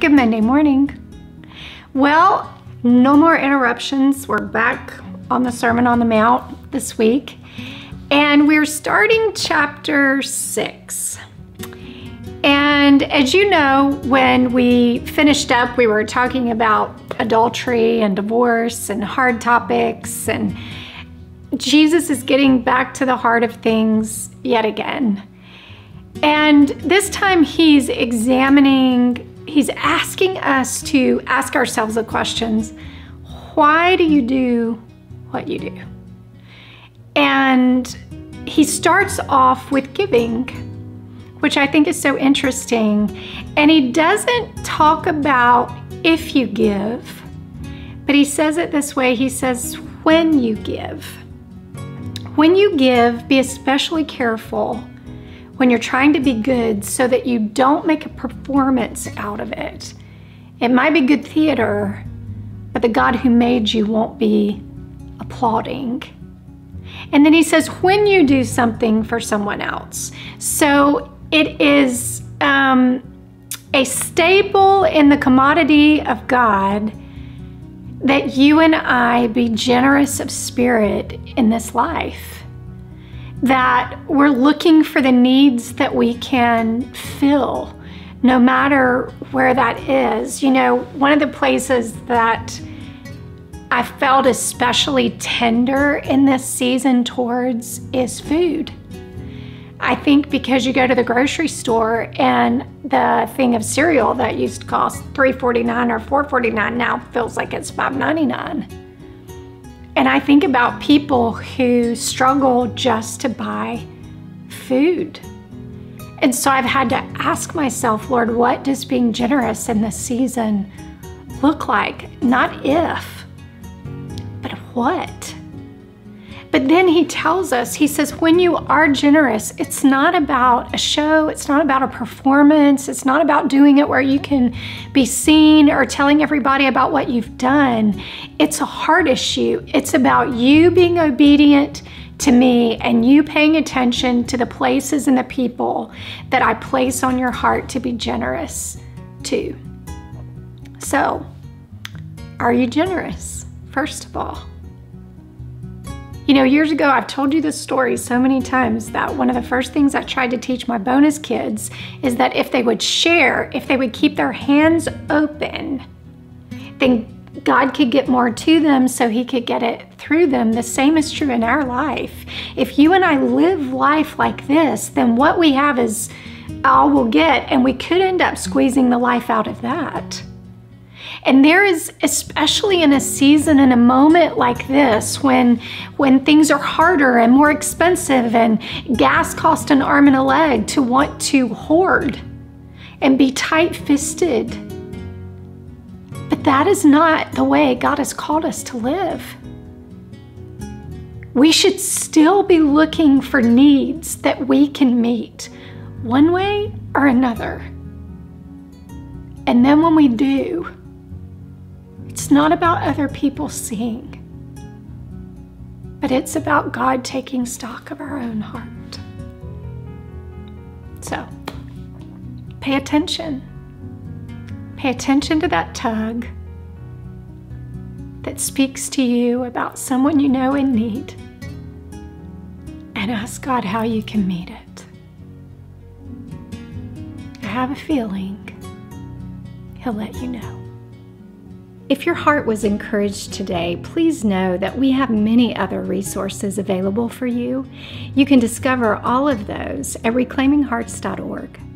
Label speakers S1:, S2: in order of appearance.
S1: Good Monday morning. Well, no more interruptions. We're back on the Sermon on the Mount this week, and we're starting chapter six. And as you know, when we finished up, we were talking about adultery and divorce and hard topics, and Jesus is getting back to the heart of things yet again. And this time he's examining he's asking us to ask ourselves the questions why do you do what you do? And he starts off with giving, which I think is so interesting. And he doesn't talk about if you give, but he says it this way he says, when you give. When you give, be especially careful when you're trying to be good so that you don't make a performance out of it. It might be good theater, but the God who made you won't be applauding. And then he says, when you do something for someone else. So it is um, a staple in the commodity of God that you and I be generous of spirit in this life that we're looking for the needs that we can fill, no matter where that is. You know, one of the places that I felt especially tender in this season towards is food. I think because you go to the grocery store and the thing of cereal that used to cost $3.49 or $4.49 now feels like it's $5.99. And I think about people who struggle just to buy food. And so I've had to ask myself, Lord, what does being generous in this season look like? Not if, but what? But then he tells us, he says, when you are generous, it's not about a show, it's not about a performance, it's not about doing it where you can be seen or telling everybody about what you've done. It's a heart issue. It's about you being obedient to me and you paying attention to the places and the people that I place on your heart to be generous to. So, are you generous, first of all? You know, years ago, I've told you this story so many times that one of the first things I tried to teach my bonus kids is that if they would share, if they would keep their hands open, then God could get more to them so He could get it through them. The same is true in our life. If you and I live life like this, then what we have is all we'll get, and we could end up squeezing the life out of that. And there is, especially in a season and a moment like this, when, when things are harder and more expensive and gas costs an arm and a leg, to want to hoard and be tight fisted. But that is not the way God has called us to live. We should still be looking for needs that we can meet one way or another. And then when we do, it's not about other people seeing, but it's about God taking stock of our own heart. So, pay attention. Pay attention to that tug that speaks to you about someone you know in need and ask God how you can meet it. I have a feeling He'll let you know. If your heart was encouraged today, please know that we have many other resources available for you. You can discover all of those at reclaiminghearts.org.